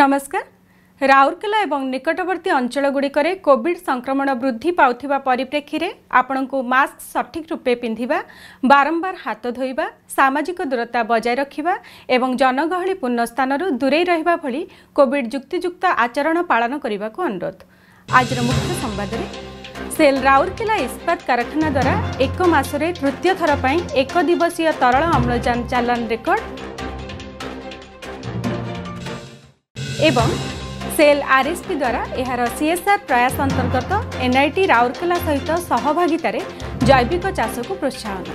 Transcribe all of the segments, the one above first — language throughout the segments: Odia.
ନମସ୍କାର ରାଉରକେଲା ଏବଂ ନିକଟବର୍ତ୍ତୀ ଅଞ୍ଚଳଗୁଡ଼ିକରେ କୋଭିଡ୍ ସଂକ୍ରମଣ ବୃଦ୍ଧି ପାଉଥିବା ପରିପ୍ରେକ୍ଷୀରେ ଆପଣଙ୍କୁ ମାସ୍କ ସଠିକ୍ ରୂପେ ପିନ୍ଧିବା ବାରମ୍ବାର ହାତ ଧୋଇବା ସାମାଜିକ ଦୂରତା ବଜାୟ ରଖିବା ଏବଂ ଜନଗହଳିପୂର୍ଣ୍ଣ ସ୍ଥାନରୁ ଦୂରେଇ ରହିବା ଭଳି କୋଭିଡ୍ ଯୁକ୍ତିଯୁକ୍ତ ଆଚରଣ ପାଳନ କରିବାକୁ ଅନୁରୋଧ। ଆଜିର ମୁଖ୍ୟ ସମ୍ବାଦରେ ସେଲ୍ ରାଉରକେଲା ଇସ୍ପାତ କାରଖାନା ଦ୍ୱାରା ଏକ ମାସରେ ତୃତୀୟ ଥର ପାଇଁ ଏକ ଦିବସୀୟ ତରଳ ଅମ୍ଳଜାନ ଚାଲାଣ ରେକର୍ଡ ଏବଂ ସେଲ୍ ଆର୍ଏସ୍ପି ଦ୍ୱାରା ଏହାର ସିଏସ୍ଆର୍ ପ୍ରୟାସ ଅନ୍ତର୍ଗତ ଏନ୍ଆଇଟି ରାଉରକେଲା ସହିତ ସହଭାଗିତାରେ ଜୈବିକ ଚାଷକୁ ପ୍ରୋତ୍ସାହନ।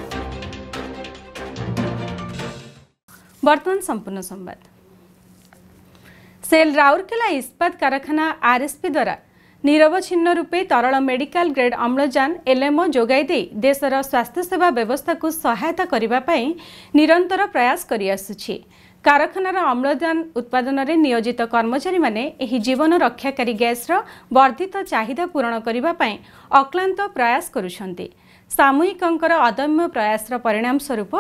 ସେଲ୍ ରାଉରକେଲା ଇସ୍ପାତ କାରଖାନା ଆର୍ଏସ୍ପି ଦ୍ୱାରା ନିରବଚ୍ଛିନ୍ନ ରୂପେ ତରଳ ମେଡିକାଲ ଗ୍ରେଡ୍ ଅମ୍ଳଜାନ ଏଲ୍ଏମ୍ଓ ଯୋଗାଇ ଦେଇ ଦେଶର ସ୍ୱାସ୍ଥ୍ୟସେବା ବ୍ୟବସ୍ଥାକୁ ସହାୟତା କରିବା ପାଇଁ ନିରନ୍ତର ପ୍ରୟାସ କରିଆସୁଛି। କାରଖାନାର ଅମ୍ଳଜାନ ଉତ୍ପାଦନରେ ନିୟୋଜିତ କର୍ମଚାରୀମାନେ ଏହି ଜୀବନ ରକ୍ଷାକାରୀ ଗ୍ୟାସ୍ର ବର୍ଦ୍ଧିତ ଚାହିଦା ପୂରଣ କରିବା ପାଇଁ ଅକ୍ଲାନ୍ତ ପ୍ରୟାସ କରୁଛନ୍ତି। ସାମୂହିକଙ୍କର ଅଦମ୍ୟ ପ୍ରୟାସର ପରିଣାମ ସ୍ୱରୂପ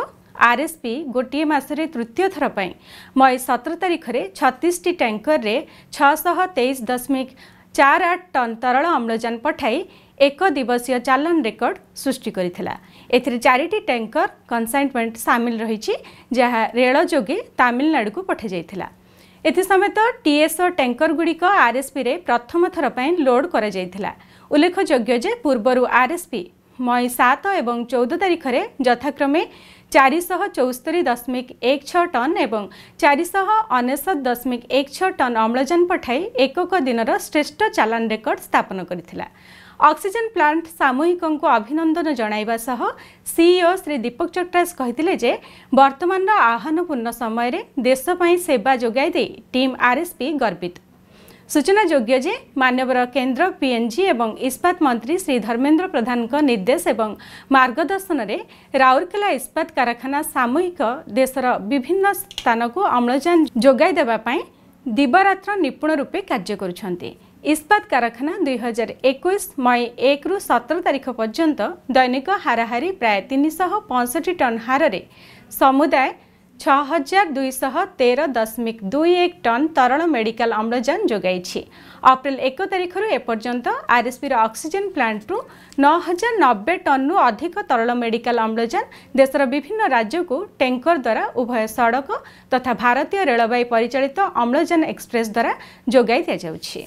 ଆର୍ଏସ୍ପି ଗୋଟିଏ ମାସରେ ତୃତୀୟ ଥର ପାଇଁ ମଇ ସତର ତାରିଖରେ ଛତିଶଟି ଟ୍ୟାଙ୍କରରେ ଛଅଶହ ତେଇଶ ଦଶମିକ ଚାର ଆଠ ଟନ୍ ତରଳ ଅମ୍ଳଜାନ ପଠାଇ ଏକ ଦିବସୀୟ ଚାଲାଣ ରେକର୍ଡ ସୃଷ୍ଟି କରିଥିଲା ଏଥିରେ ଚାରିଟି ଟ୍ୟାଙ୍କର କନସାଇନମେଣ୍ଟ ସାମିଲ ରହିଛି ଯାହା ରେଳ ଯୋଗେ ତାମିଲନାଡୁକୁ ପଠାଯାଇଥିଲା ଏଥିସମେତ ଟିଏସ୍ଓ ଟ୍ୟାଙ୍କରଗୁଡ଼ିକ ଆର୍ଏସ୍ପିରେ ପ୍ରଥମ ଥର ପାଇଁ ଲୋଡ୍ କରାଯାଇଥିଲା ଉଲ୍ଲେଖଯୋଗ୍ୟ ଯେ ପୂର୍ବରୁ ଆର୍ଏସ୍ପି ମଇ ସାତ ଏବଂ ଚଉଦ ତାରିଖରେ ଯଥାକ୍ରମେ ଚାରିଶହ ଚଉସ୍ତରୀ ଦଶମିକ ଏକ ଛଅ ଟନ୍ ଏବଂ ଚାରିଶହ ଅନେଶତ ଦଶମିକ ଏକ ଛଅ ଟନ୍ ଅମ୍ଳଜାନ ପଠାଇ ଏକକ ଦିନର ଶ୍ରେଷ୍ଠ ଚାଲାଣ ରେକର୍ଡ ସ୍ଥାପନ କରିଥିଲା। ଅକ୍ସିଜେନ୍ ପ୍ଲାଣ୍ଟ ସାମୂହିକଙ୍କୁ ଅଭିନନ୍ଦନ ଜଣାଇବା ସହ ସିଇଓ ଶ୍ରୀ ଦୀପକ ଚଟ୍ରାସ କହିଥିଲେ ଯେ ବର୍ତ୍ତମାନର ଆହ୍ୱାନପୂର୍ଣ୍ଣ ସମୟରେ ଦେଶ ପାଇଁ ସେବା ଯୋଗାଇ ଦେଇ ଟିମ୍ ଆର୍ଏସ୍ପି ଗର୍ବିତ। ସୂଚନାଯୋଗ୍ୟ ଯେ ମାନ୍ୟବର କେନ୍ଦ୍ର ପିଏନ୍ଜି ଏବଂ ଇସ୍ପାତ ମନ୍ତ୍ରୀ ଶ୍ରୀ ଧର୍ମେନ୍ଦ୍ର ପ୍ରଧାନଙ୍କ ନିର୍ଦ୍ଦେଶ ଏବଂ ମାର୍ଗଦର୍ଶନରେ ରାଉରକେଲା ଇସ୍ପାତ କାରଖାନା ସାମୂହିକ ଦେଶର ବିଭିନ୍ନ ସ୍ଥାନକୁ ଅମ୍ଳଜାନ ଯୋଗାଇ ଦେବା ପାଇଁ ଦିବାରାତ୍ର ନିପୁଣ ରୂପେ କାର୍ଯ୍ୟ କରୁଛନ୍ତି। ଇସ୍ପାତ କାରଖାନା ଦୁଇ ହଜାର ଏକୋଇଶ ମଇ ଏକରୁ ସତର ତାରିଖ ପର୍ଯ୍ୟନ୍ତ ଦୈନିକ ହାରାହାରି ପ୍ରାୟ ତିନିଶହ ପଞ୍ଚଷଠି ଟନ୍ ହାରରେ ସମୁଦାୟ ଛଅ ହଜାର ଦୁଇଶହ ତେର ଦଶମିକ ଦୁଇ ଏକ ଟନ୍ ତରଳ ମେଡିକାଲ ଅମ୍ଳଜାନ ଯୋଗାଇଛି ଅପ୍ରିଲ ଏକ ତାରିଖରୁ ଏପର୍ଯ୍ୟନ୍ତ ଆର୍ଏସ୍ପିର ଅକ୍ସିଜେନ୍ ପ୍ଲାଣ୍ଟରୁ ନଅ ହଜାର ନବେ ଟନ୍ରୁ ଅଧିକ ତରଳ ମେଡିକାଲ ଅମ୍ଳଜାନ ଦେଶର ବିଭିନ୍ନ ରାଜ୍ୟକୁ ଟ୍ୟାଙ୍କର ଦ୍ୱାରା ଉଭୟ ସଡ଼କ ତଥା ଭାରତୀୟ ରେଳବାଇ ପରିଚାଳିତ ଅମ୍ଳଜାନ ଏକ୍ସପ୍ରେସ୍ ଦ୍ୱାରା ଯୋଗାଇ ଦିଆଯାଉଛି।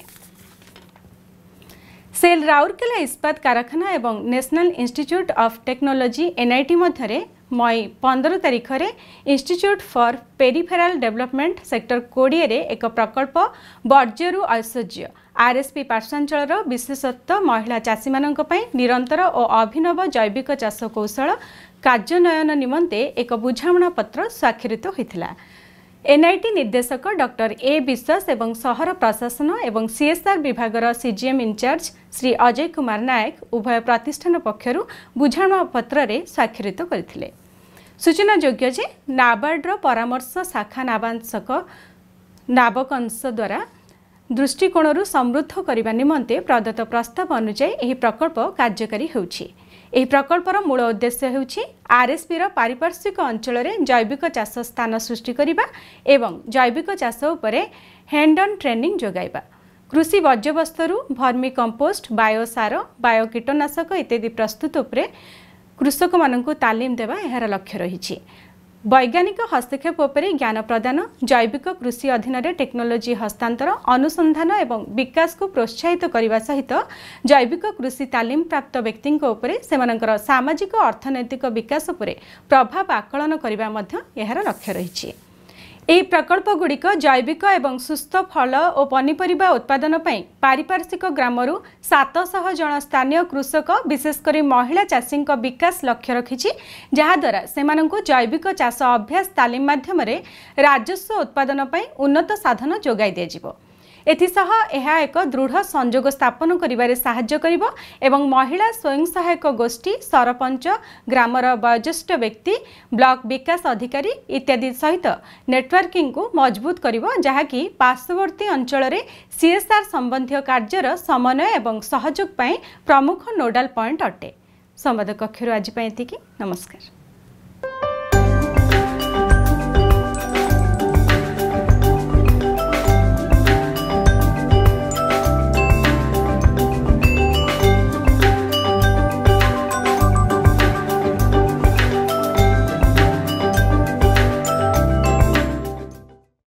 ସେଲ୍ ରାଉରକେଲା ଇସ୍ପାତ କାରଖାନା ଏବଂ national institute of technology NIT ମଧ୍ୟରେ ମଇ ପନ୍ଦର ତାରିଖରେ institute for peripheral development sector କୋଡ଼ିଏରେ ଏକ ପ୍ରକଳ୍ପ ବର୍ଜ୍ୟରୁ ଐଶ୍ୱର୍ଯ୍ୟ ଆର୍ଏସ୍ପି ପାର୍ଶ୍ୱାଞ୍ଚଳର ବିଶେଷତ୍ୱ ମହିଳା ଚାଷୀମାନଙ୍କ ପାଇଁ ନିରନ୍ତର ଓ ଅଭିନବ ଜୈବିକ ଚାଷ କୌଶଳ କାର୍ଯ୍ୟାନ୍ୱୟନ ନିମନ୍ତେ ଏକ ବୁଝାମଣାପତ୍ର ସ୍ୱାକ୍ଷରିତ ହୋଇଥିଲା ଏନ୍ଆଇଟି ନିର୍ଦ୍ଦେଶକ ଡକ୍ଟର ଏ ବିଶ୍ୱାସ ଏବଂ ସହର ପ୍ରଶାସନ ଏବଂ ସିଏସ୍ଆର୍ ବିଭାଗର ସିଜିଏମ୍ ଇନ୍ଚାର୍ଜ ଶ୍ରୀ ଅଜୟ କୁମାର ନାୟକ ଉଭୟ ପ୍ରତିଷ୍ଠାନ ପକ୍ଷରୁ ବୁଝାମଣାପତ୍ରରେ ସ୍ୱାକ୍ଷରିତ କରିଥିଲେ ସୂଚନାଯୋଗ୍ୟ ଯେ ନାବାର୍ଡର ପରାମର୍ଶ ଶାଖା ନାବାଂଶକ ନାବକଂଶ ଦ୍ୱାରା ଦୃଷ୍ଟିକୋଣରୁ ସମୃଦ୍ଧ କରିବା ନିମନ୍ତେ ପ୍ରଦତ୍ତ ପ୍ରସ୍ତାବ ଅନୁଯାୟୀ ଏହି ପ୍ରକଳ୍ପ କାର୍ଯ୍ୟକାରୀ ହେଉଛି। ଏହି ପ୍ରକଳ୍ପର ମୂଳ ଉଦ୍ଦେଶ୍ୟ ହେଉଛି ଆର୍ଏସ୍ପିର ପାରିପାର୍ଶ୍ୱିକ ଅଞ୍ଚଳରେ ଜୈବିକ ଚାଷ ସ୍ଥାନ ସୃଷ୍ଟି କରିବା ଏବଂ ଜୈବିକ ଚାଷ ଉପରେ ହ୍ୟାଣ୍ଡ ଅନ୍ ଟ୍ରେନିଂ ଯୋଗାଇବା। କୃଷି ବର୍ଜ୍ୟବସ୍ତୁରୁ ଭର୍ମି କମ୍ପୋଷ୍ଟ ବାୟୋସାର ବାୟୋ କୀଟନାଶକ ଇତ୍ୟାଦି ପ୍ରସ୍ତୁତ ଉପରେ କୃଷକମାନଙ୍କୁ ତାଲିମ ଦେବା ଏହାର ଲକ୍ଷ୍ୟ ରହିଛି। ବୈଜ୍ଞାନିକ ହସ୍ତକ୍ଷେପ ଉପରେ ଜ୍ଞାନ ପ୍ରଦାନ ଜୈବିକ କୃଷି ଅଧୀନରେ ଟେକ୍ନୋଲୋଜି ହସ୍ତାନ୍ତର ଅନୁସନ୍ଧାନ ଏବଂ ବିକାଶକୁ ପ୍ରୋତ୍ସାହିତ କରିବା ସହିତ ଜୈବିକ କୃଷି ତାଲିମ ପ୍ରାପ୍ତ ବ୍ୟକ୍ତିଙ୍କ ଉପରେ ସେମାନଙ୍କର ସାମାଜିକ ଅର୍ଥନୈତିକ ବିକାଶ ଉପରେ ପ୍ରଭାବ ଆକଳନ କରିବା ମଧ୍ୟ ଏହାର ଲକ୍ଷ୍ୟ ରହିଛି। ଏହି ପ୍ରକଳ୍ପଗୁଡ଼ିକ ଜୈବିକ ଏବଂ ସୁସ୍ଥ ଫଳ ଓ ପନିପରିବା ଉତ୍ପାଦନ ପାଇଁ ପାରିପାର୍ଶ୍ୱିକ ଗ୍ରାମରୁ ସାତଶହ ଜଣ ସ୍ଥାନୀୟ କୃଷକ ବିଶେଷ କରି ମହିଳା ଚାଷୀଙ୍କ ବିକାଶ ଲକ୍ଷ୍ୟ ରଖିଛି ଯାହାଦ୍ୱାରା ସେମାନଙ୍କୁ ଜୈବିକ ଚାଷ ଅଭ୍ୟାସ ତାଲିମ ମାଧ୍ୟମରେ ରାଜସ୍ୱ ଉତ୍ପାଦନ ପାଇଁ ଉନ୍ନତ ସାଧନ ଯୋଗାଇ ଦିଆଯିବ। ଏଥିସହ ଏହା ଏକ ଦୃଢ଼ ସଂଯୋଗ ସ୍ଥାପନ କରିବାରେ ସାହାଯ୍ୟ କରିବ ଏବଂ ମହିଳା ସ୍ୱୟଂ ସହାୟକ ଗୋଷ୍ଠୀ ସରପଞ୍ଚ ଗ୍ରାମର ବୟୋଜ୍ୟେଷ୍ଠ ବ୍ୟକ୍ତି ବ୍ଲକ ବିକାଶ ଅଧିକାରୀ ଇତ୍ୟାଦି ସହିତ ନେଟୱାର୍କିଂକୁ ମଜବୁତ କରିବ ଯାହାକି ପାର୍ଶ୍ୱବର୍ତ୍ତୀ ଅଞ୍ଚଳରେ ସିଏସ୍ଆର୍ ସମ୍ବନ୍ଧୀୟ କାର୍ଯ୍ୟର ସମନ୍ୱୟ ଏବଂ ସହଯୋଗ ପାଇଁ ପ୍ରମୁଖ ନୋଡାଲ ପଏଣ୍ଟ ଅଟେ। ସମ୍ବାଦ କକ୍ଷରୁ ଆଜି ପାଇଁ ଏତିକି। ନମସ୍କାର।